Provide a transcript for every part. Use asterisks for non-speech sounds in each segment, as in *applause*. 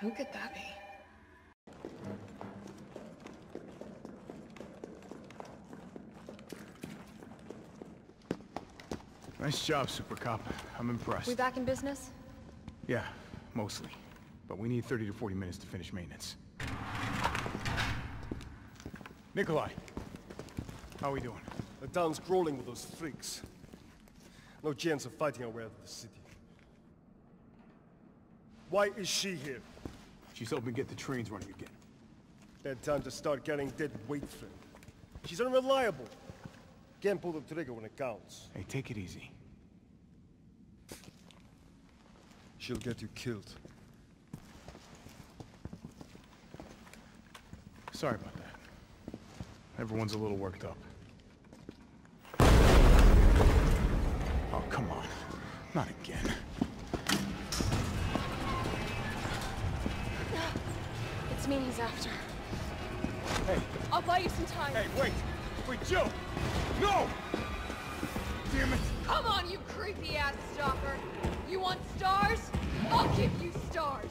Who could that be? Nice job, Super Cop. I'm impressed. We back in business? Yeah, mostly. But we need 30 to 40 minutes to finish maintenance. Nikolai! How are we doing? The town's crawling with those freaks. No chance of fighting our way out of the city. Why is she here? She's helping get the trains running again. Bad time to start getting dead weight, friend. She's unreliable. Can't pull the trigger when it counts. Hey, take it easy. She'll get you killed. Sorry about that. Everyone's a little worked up. Oh, come on. Not again. He's after. Hey, I'll buy you some time. hey, wait! Wait, Jill! No! Damn it! Come on, you creepy ass stalker. You want stars? I'll give you stars.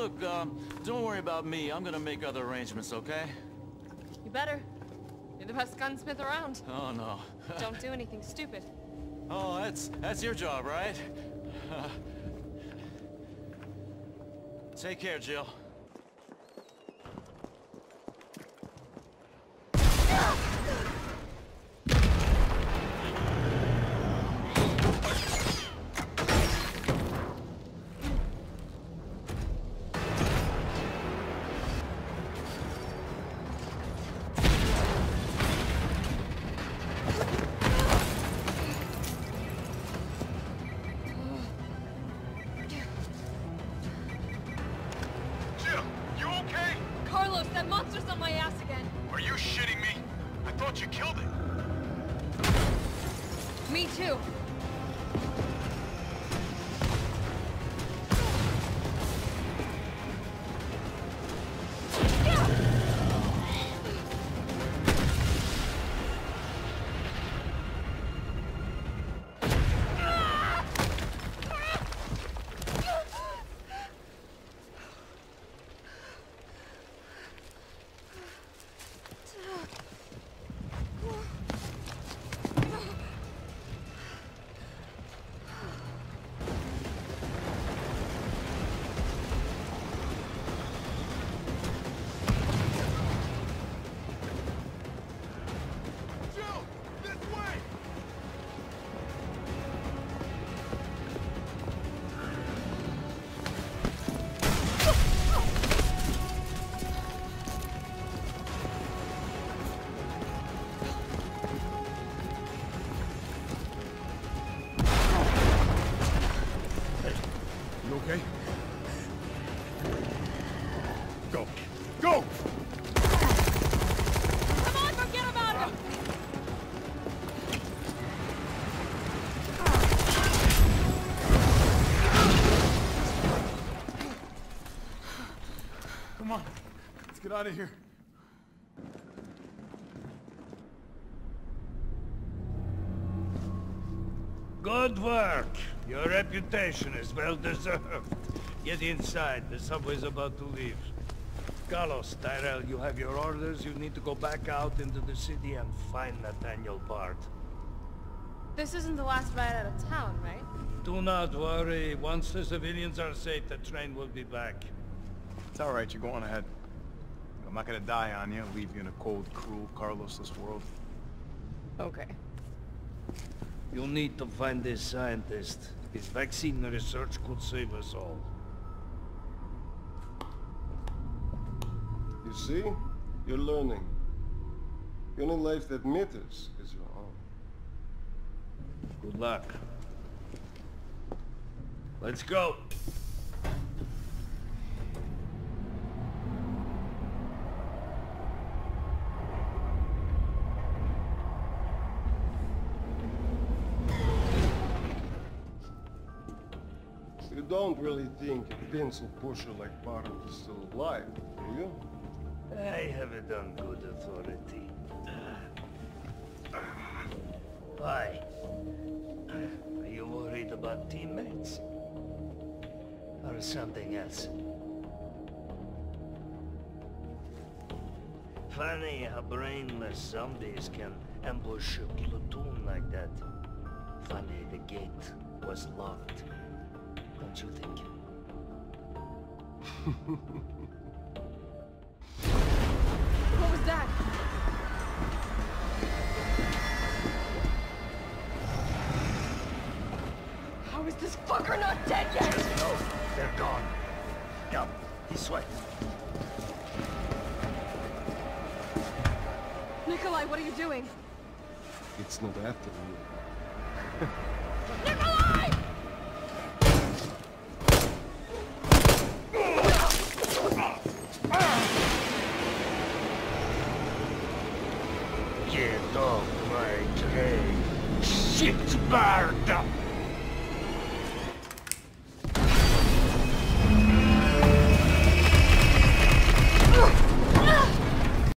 Look, um, don't worry about me. I'm gonna make other arrangements, okay? You better. You're the best gunsmith around. Oh, no. *laughs* Don't do anything stupid. oh, that's, that's your job, right? *laughs* Take care, Jill. Jill, killed it. Me too. Out of here. Good work. Your reputation is well deserved. Get inside. The subway's about to leave. Carlos, Tyrell, you have your orders. You need to go back out into the city and find Nathaniel Bard. This isn't the last ride out of town, right? Do not worry. Once the civilians are safe, the train will be back. It's all right, you go on ahead. I'm not gonna die on you, leave you in a cold, cruel, Carlosless world. Okay. You'll need to find this scientist. His vaccine research could save us all. You see? You're learning. The only life that matters is your own. Good luck. Let's go. Don't really think pencil pusher like Barton is still alive, do you? I have it on good authority. Why? Are you worried about teammates? Or something else? Funny how brainless zombies can ambush a platoon like that. Funny the gate was locked. Don't you think? *laughs* What was that? How is this fucker not dead yet? No, they're gone. Come, this way. Nikolai, what are you doing? It's not after you. *laughs* *laughs* Nikolai! Get off my train. Shit bird!